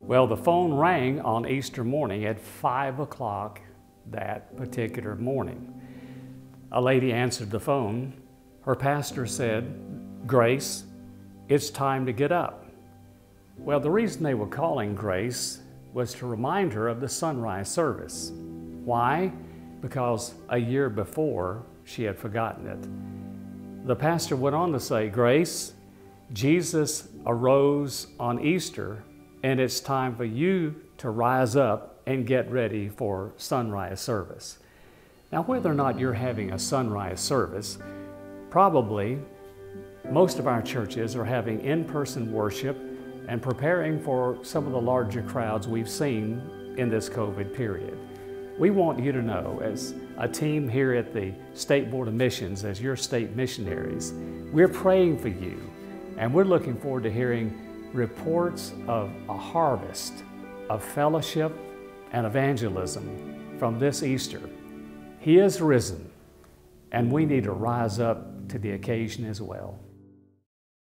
Well, the phone rang on Easter morning at 5 o'clock that particular morning. A lady answered the phone. Her pastor said, Grace, it's time to get up. Well, the reason they were calling Grace was to remind her of the sunrise service. Why? Because a year before she had forgotten it. The pastor went on to say, Grace, Jesus arose on Easter, and it's time for you to rise up and get ready for sunrise service. Now, whether or not you're having a sunrise service, probably most of our churches are having in person worship and preparing for some of the larger crowds we've seen in this COVID period. We want you to know, as a team here at the State Board of Missions, as your state missionaries, we're praying for you and we're looking forward to hearing reports of a harvest of fellowship and evangelism from this Easter. He is risen, and we need to rise up to the occasion as well.